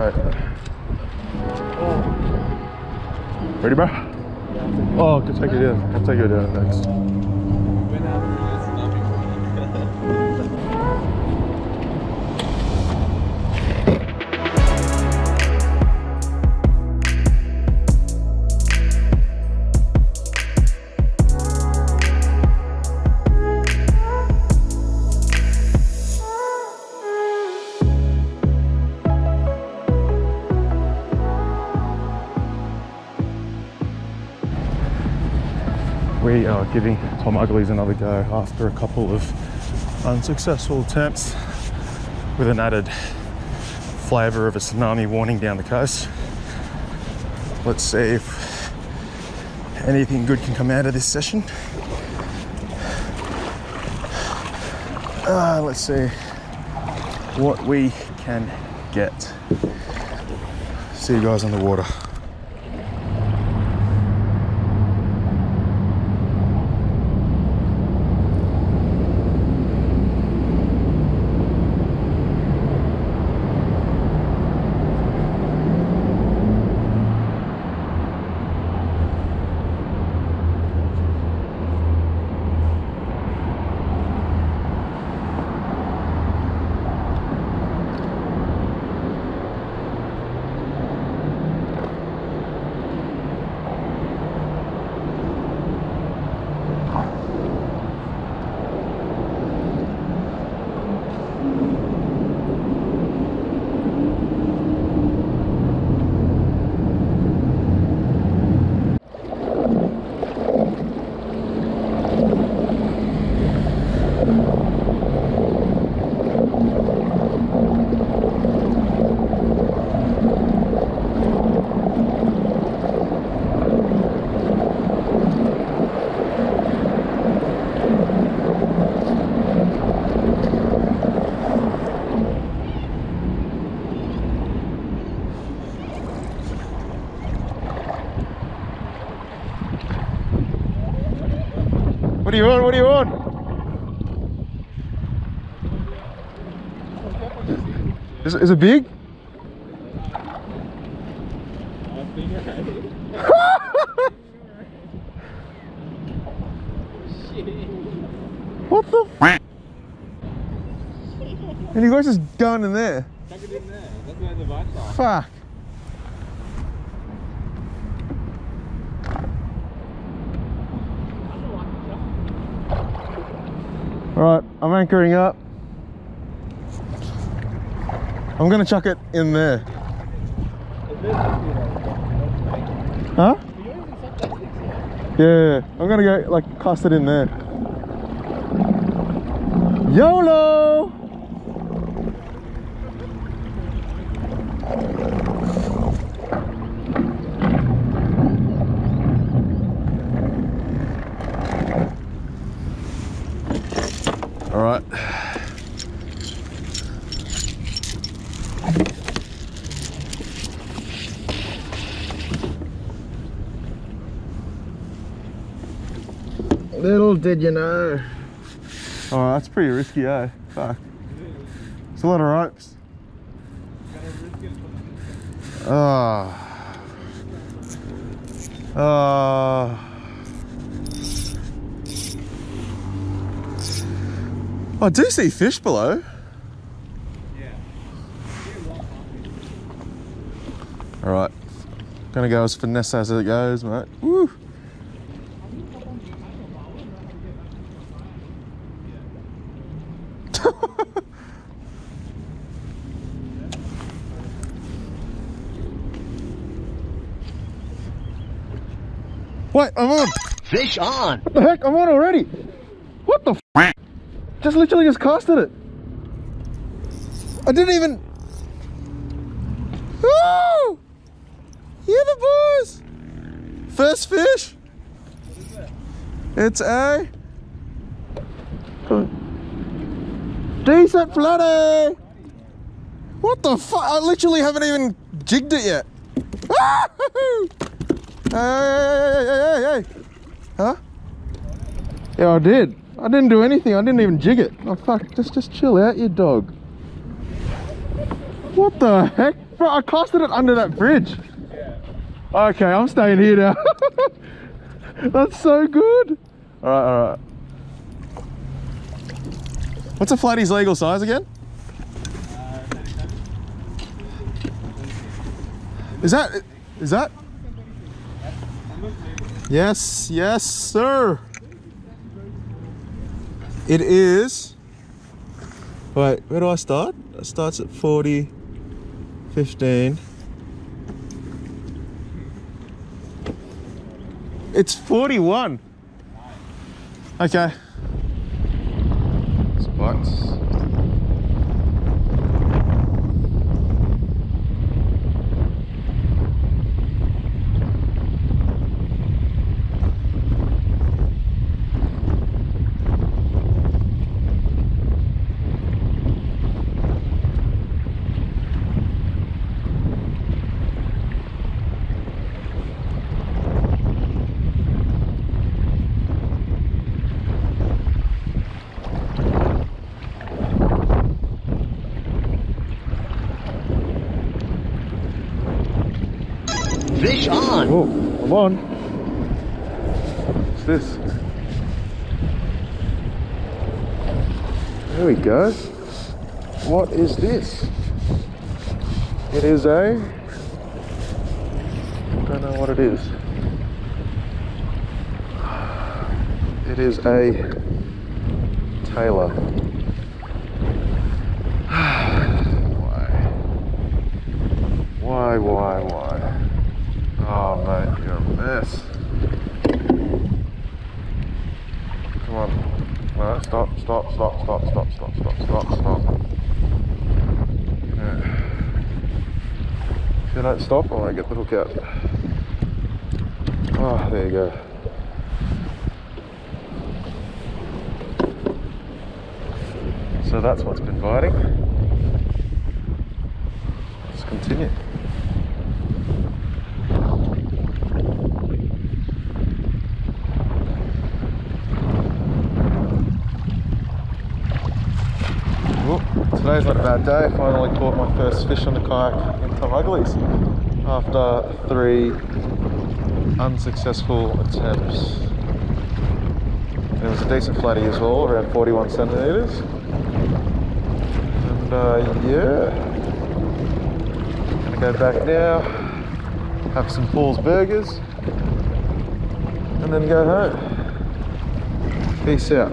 Alright. Ready, bro? Oh, can take it in. Next. We are giving Tom Uglys another go after a couple of unsuccessful attempts with an added flavour of a tsunami warning down the coast. Let's see if anything good can come out of this session. Uh, let's see what we can get. See you guys on the water. What do you want? What do you want? Is, is it big? what the f? And you guys just going in there? It in there. That's where the bites are. Fuck. Alright, I'm anchoring up. I'm gonna chuck it in there. Huh? Yeah, I'm gonna go like cast it in there. YOLO! All right. Little did you know. Oh, that's pretty risky, eh? Fuck. It's a lot of ropes. Ah. Ah. I do see fish below. Yeah. All right. Gonna go as finesse as it goes, mate. Woo. Wait, I'm on. Fish on. What the heck? I'm on already. What the f? Just literally just casted it. I didn't even. Oh! Here the boys. First fish. It's a decent flatty. What the fuck? I literally haven't even jigged it yet. Wahoo! Hey, hey, hey, hey, hey, hey. Huh? Yeah, I did. I didn't do anything. I didn't even jig it. Oh fuck! Just, just chill out, you dog. What the heck? bro, I casted it under that bridge. Okay, I'm staying here now. That's so good. All right, all right. What's a flatty's legal size again? Is that is that? Yes, yes, sir. It is. Wait, where do I start? It starts at 40, 15. It's 41. Okay. Spots. Fish on. Oh, come on. What's this? There we go. What is this? It is a... I Don't know what it is. It is a tailor. stop, stop, stop, stop, stop, stop, stop, stop. If you don't stop, I get the hook out. Ah, oh, there you go. So that's what's been biting. Let's continue. Bad day. I finally caught my first fish on the kayak in Tom Uglys after three unsuccessful attempts. It was a decent flatty as well, around 41 centimetres. And uh, yeah, gonna go back now, have some Paul's burgers, and then go home. Peace out.